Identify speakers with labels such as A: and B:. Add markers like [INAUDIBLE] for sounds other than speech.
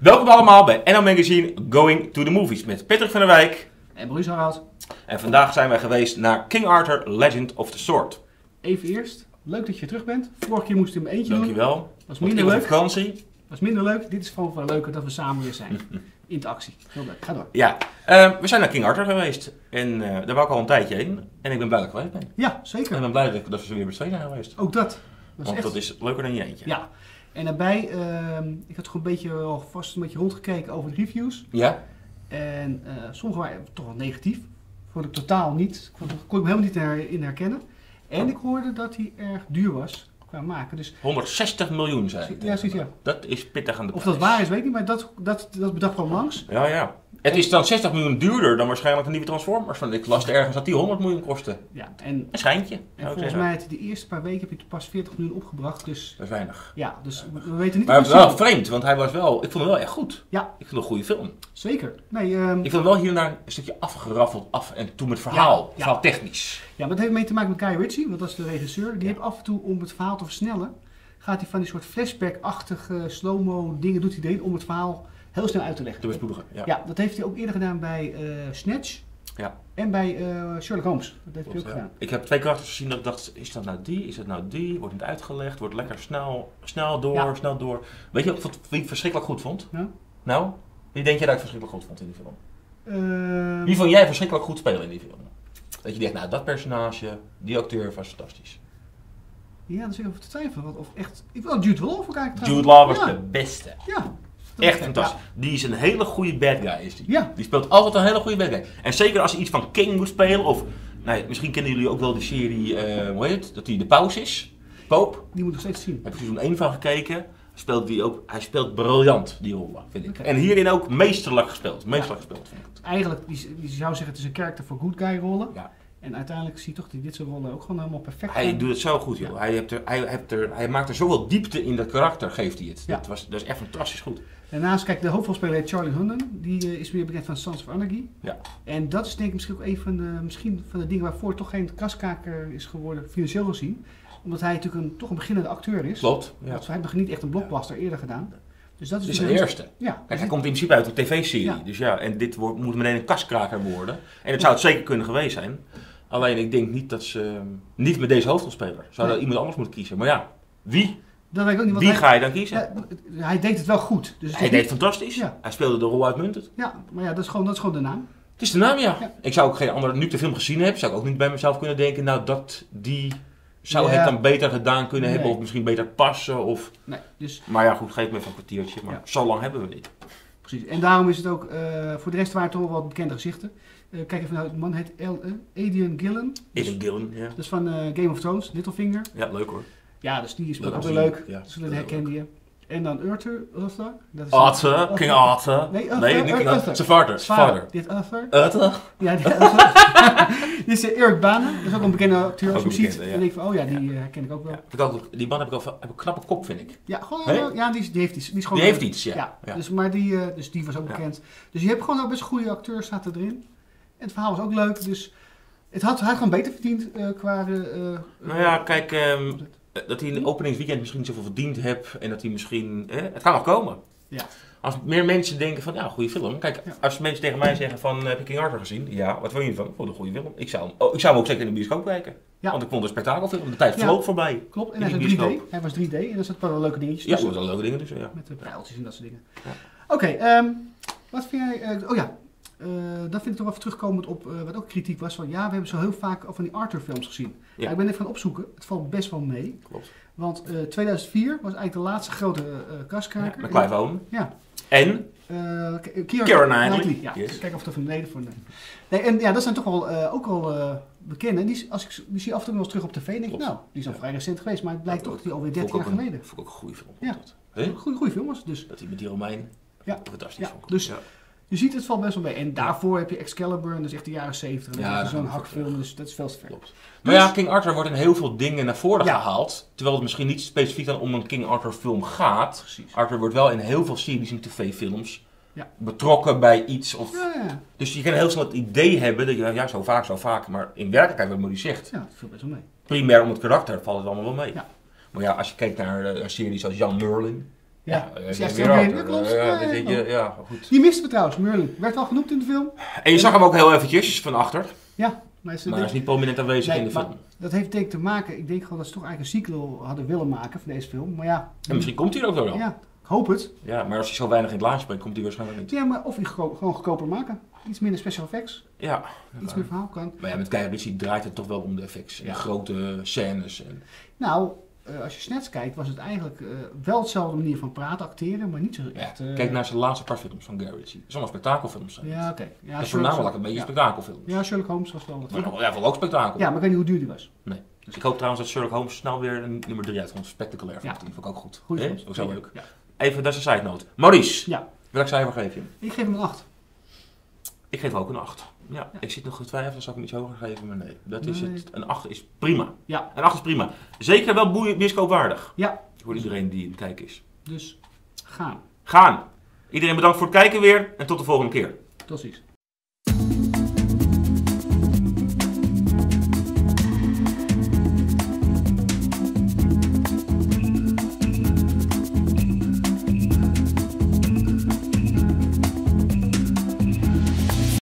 A: Welkom allemaal bij NL Magazine Going to the Movies met Patrick van der Wijk.
B: En Maurice Harald,
A: En vandaag zijn wij geweest naar King Arthur Legend of the Sword.
B: even eerst. Leuk dat je terug bent. Vorige keer moest je mijn eentje doen.
A: Dankjewel.
B: Was minder leuk.
A: vakantie.
B: Was minder leuk. Dit is gewoon veel leuker dat we samen weer zijn. [LAUGHS] In de actie. Heel leuk. Ga door.
A: Ja, eh, we zijn naar King Arthur geweest. En eh, daar wou ik al een tijdje heen. En ik ben blij dat ik geweest ben.
B: Ja,
A: En ik
B: zeker.
A: ben blij dat, dat we weer met zijn geweest.
B: Ook dat. Dat
A: Want
B: echt...
A: dat is leuker dan je eentje.
B: Ja. En daarbij, ehm, ik had gewoon een beetje al vast een beetje rondgekeken over de reviews.
A: Ja?
B: En eh sommige waren toch wel negatief. Vond ik totaal niet. Ik kon, ik me helemaal niet in her- in herkennen. En ik hoorde dat hij erg duur was qua maken. Dus
A: 160 miljoen zei ik.
B: Ja, zoiets, ja.
A: Dat is pittig aan de
B: of dat waar is, weet ik niet. Maar dat, dat, dat bedacht kwam langs.
A: Ja, ja. Het is dan 60 miljoen duurder dan waarschijnlijk de nieuwe Transformers. Want ik las ergens dat die 100 miljoen kostte.
B: Ja, en
A: Een schijntje,
B: En volgens mij de eerste paar weken heb je pas 40 miljoen opgebracht. Dus
A: Dat is weinig.
B: ja, dus we weten niet
A: Maar het was wel vreemd, want hij was wel... Ik vond hem wel echt goed.
B: Ja.
A: Ik vond het een goede film.
B: Zeker. Nee, ehm,
A: Ik vond hem wel hier en daar een stukje afgeraffeld af en toe met verhaal.
B: Ja, ja.
A: Verhaal technisch.
B: ja, maar dat heeft mee te maken met Guy Ritchie, want dat is de regisseur. Die heeft af en toe, om het verhaal te versnellen, gaat hij van die soort flashback-achtige slow-mo dingen doet hij erin om het verhaal heel snel uit te leggen.
A: Te bespoedigen. Ja.
B: Ja, dat heeft hij ook eerder gedaan bij eh, Snatch.
A: Ja.
B: En bij eh, Sherlock Holmes. Dat heeft hij ook
A: ja.
B: gedaan.
A: Ik heb twee karakters gezien dat ik dacht, is dat nou die? Is dat nou die? Wordt niet uitgelegd, wordt lekker snel, snel door,
B: Ja.
A: snel door. Weet je wat ik verschrikkelijk goed vond?
B: Ja.
A: Nou, wie denk jij dat ik verschrikkelijk goed vond in die film?
B: Ehm,
A: Wie vond jij verschrikkelijk goed spelen in die film? Dat je denkt, nou dat personage, die acteur was fantastisch.
B: ja, dat is even te twijfelen. Want Of echt, ik wil Jude Law voor kijken
A: Jude. Law was de beste.
B: Ja.
A: Echt fantastisch. Die is een hele goede bad guy, is die.
B: Ja.
A: Die speelt altijd een hele goede bad guy. En zeker als hij iets van King moet spelen, of nou ja, misschien kennen jullie ook wel de serie, eh, hoe heet het? Dat hij de paus is. Poop.
B: Die moet ik nog steeds zien.
A: Heb ik seizoen 1 van gekeken. Speelt die ook, hij speelt briljant, die rol, vind ik. En hierin ook meesterlijk gespeeld. Meesterlijk gespeeld, vind ik.
B: Eigenlijk, die zou zeggen, het is een karakter voor good guy rollen.
A: Ja.
B: En uiteindelijk zie je toch dat dit soort rollen ook gewoon helemaal perfect
A: Hij doet het zo goed, joh. Hij, heeft er, hij, heeft er, hij maakt er zoveel diepte in dat karakter, geeft hij het.
B: Ja.
A: Dat, was, dat is echt fantastisch goed.
B: Daarnaast, kijk, de hoofdrolspeler heet Charlie Hunnam. Die eh, is weer bekend van Sons of Anarchy.
A: Ja.
B: En dat is denk ik misschien ook een van de, misschien van de dingen waarvoor toch geen kaskaker is geworden, financieel gezien. Omdat hij natuurlijk een, toch een beginnende acteur is.
A: Klopt. Ja.
B: Want hij heeft nog niet echt een blockbuster eerder gedaan. Dus dat is dus
A: de eerste.
B: Ja.
A: Kijk, hij komt in principe uit een tv-serie.
B: Ja.
A: Dus ja, en dit wordt, moet meteen een kaskraker worden. En het zou het zeker kunnen geweest zijn. Alleen ik denk niet dat ze... ehm, niet met deze hoofdrolspeler. Zou
B: Nee.
A: dat iemand anders moeten kiezen. Maar ja, wie?
B: Dat weet ik ook niet. Want
A: Wie
B: hij,
A: ga je dan kiezen?
B: ja, hij deed het wel goed. Dus het
A: Hij deed
B: niet-
A: fantastisch.
B: Ja.
A: Hij speelde de rol uitmuntend.
B: Ja, maar ja, dat is gewoon, dat is gewoon de naam.
A: Het is de naam, ja.
B: Ja.
A: Ik zou ook geen andere... Nu ik de film gezien heb, zou ik ook niet bij mezelf kunnen denken... Nou, dat die... Zou het dan beter gedaan kunnen hebben of misschien beter passen of...
B: Nee, dus
A: Maar ja, goed, geef me even een kwartiertje. Maar zo lang hebben we niet.
B: precies. En daarom is het ook, eh, voor de rest waren het toch wel wat bekende gezichten. Eh, kijk even naar de man, heet eh, Adrian Gillen. Dus,
A: Aiden Gillen, ja.
B: dat is van Game of Thrones, Littlefinger.
A: Ja, leuk hoor.
B: Ja, dus die is ook weer leuk.
A: Ja,
B: dus dat herkende je. En dan Urter, Uther. Dat is
A: Arthur, King Arthur.
B: Nee, Uther,
A: nee niet. Arthur. Zijn vader. Zijn vader.
B: Dit Uther.
A: Uther.
B: Ja, die Uther. [LAUGHS] Dit is eh, Eric Bana. Dat is ook een bekende acteur. Als je hem ziet,
A: bekende, ja.
B: dan denk ik van, oh ja, die eh, herken ik ook wel.
A: Ja, vind ik ook, die man heb ik al heb een knappe kop, vind ik.
B: Ja, gewoon,
A: Nee?
B: eh, ja die, die heeft iets. Die, is gewoon,
A: Die heeft iets, ja.
B: Ja,
A: Ja.
B: Dus, maar die, eh, dus die was ook
A: Ja.
B: bekend. Dus je hebt gewoon ook best goede acteurs zaten erin. En het verhaal was ook leuk. Dus het had, hij gewoon beter verdiend eh, qua... eh, eh,
A: Nou ja, kijk, ehm, dat hij in de openingsweekend misschien niet zoveel verdiend heeft en dat hij misschien... Eh, het kan nog komen.
B: Ja.
A: Als meer mensen denken van, ja, goede film. Kijk,
B: Ja.
A: als mensen tegen mij zeggen van, heb je King Arthur gezien? Ja, wat vond je ervan? Ik vond het een goede film. Ik zou, hem- oh, ik zou hem ook zeker in de bioscoop kijken.
B: Ja.
A: Want ik vond het een spektakelfilm. De tijd
B: Ja.
A: vloog voorbij.
B: klopt. En hij was 3D.
A: bioscoop.
B: Hij was 3D. En er zaten wel leuke dingetjes
A: Ja, er
B: tussen.
A: waren leuke dingen tussen, ja.
B: Met de pijltjes en dat soort dingen.
A: Ja.
B: Oké, ehm, wat vind jij... eh, oh ja, eh dat vind ik toch even terugkomend op eh, wat ook kritiek was. Van ja, we hebben zo heel vaak van die Arthur films gezien.
A: Ja.
B: Ik ben even gaan opzoeken. Het valt best wel mee.
A: Klopt.
B: Want eh 2004 was eigenlijk de laatste grote
A: Ja,
B: kaskaker.
A: met Clive Owen.
B: Ja.
A: En
B: K- Keira,
A: Keira Knightley.
B: Ja,
A: Yes.
B: kijken of er van beneden voor. Nee, en ja, dat zijn toch wel ook eh bekende. Die, als ik, die zie je af en toe nog terug op tv en denk ik, nou, die is al vrij recent geweest, maar het blijkt toch dat die alweer 30
A: vond
B: jaar
A: ik ook
B: geleden.
A: Een, vond ik ook een goede film.
B: Ja. Goeie, goeie film was het dus.
A: Dat hij met die Romein.
B: Ja.
A: Fantastisch.
B: Ja,
A: vond
B: dus-
A: ja.
B: Je ziet het valt best wel mee. En daarvoor heb je Excalibur, en dat is echt de jaren 70. En
A: Ja,
B: zo'n hakfilm, dus dat is veel te ver.
A: Klopt. Maar ja, King Arthur wordt in heel veel dingen naar voren
B: Ja.
A: gehaald. Terwijl het misschien niet specifiek dan om een King Arthur film gaat.
B: Precies.
A: Arthur wordt wel in heel veel series en tv-films
B: Ja.
A: betrokken bij iets. Of,
B: Ja.
A: Dus je kan heel snel het idee hebben dat je, ja, zo vaak, zo vaak. Maar in werkelijkheid, wat Modi zegt,
B: ja, viel best wel mee.
A: primair om het karakter valt het allemaal wel mee.
B: Ja.
A: Maar ja, als je kijkt naar eh, een serie zoals Jan Merlin,
B: Ja,
A: weer
B: weer- klopt.
A: Ja,
B: Ja,
A: denk
B: ja.
A: ja, goed.
B: Die miste we trouwens, Merlin. Werd wel genoemd in de film.
A: En je zag hem ook heel eventjes van achter,
B: Ja, maar, is,
A: maar hij is niet prominent aanwezig
B: Nee,
A: in de film.
B: dat heeft denk ik te maken. Ik denk gewoon dat ze toch eigenlijk een sequel hadden willen maken van deze film. Maar ja,
A: En misschien komt hij er ook wel. Ja.
B: ja ik hoop het.
A: maar als hij zo weinig in het laatje spreekt, komt hij waarschijnlijk niet.
B: Ja, maar of je gewoon goedkoper maken. Iets minder special effects,
A: Ja.
B: iets meer verhaalkant.
A: Maar ja, met Ritchie draait het toch wel om de effects. En
B: Ja.
A: grote scènes. En...
B: Nou, eh, als je Snets kijkt, was het eigenlijk eh, wel hetzelfde manier van praten, acteren, maar niet zo
A: Ja,
B: echt... eh,
A: Kijk naar zijn laatste paar films van Guy Ritchie. Het allemaal spektakelfilms. Zijn.
B: Ja, oké. Ja,
A: dat is voornamelijk een beetje
B: ja.
A: spektakelfilms.
B: Ja, Sherlock Holmes was wel.
A: Maar ja, wel ook spektakel.
B: Ja, maar ik weet niet hoe duur die was.
A: Nee. Dus ik hoop trouwens dat Sherlock Holmes snel weer een nummer 3 uitkomt. Spectaculair
B: Ja.
A: vond. Die vond ik ook goed.
B: Goeie
A: Hè?
B: film.
A: Ook zo leuk. Even, dat is een side note. Maurice,
B: Ja.
A: welk cijfer geef je hem?
B: Ik geef hem een 8.
A: Ik geef ook een 8. Ja, ik zit nog getwijfeld, zou ik hem iets hoger geven, maar nee. Dat is
B: Nee.
A: het. Een 8 is prima.
B: Ja.
A: Een 8 is prima. Zeker wel bioscoopwaardig.
B: Ja.
A: Voor iedereen die in het kijken is.
B: Dus gaan.
A: Gaan. Iedereen bedankt voor het kijken weer en tot de volgende keer.
B: Tot ziens.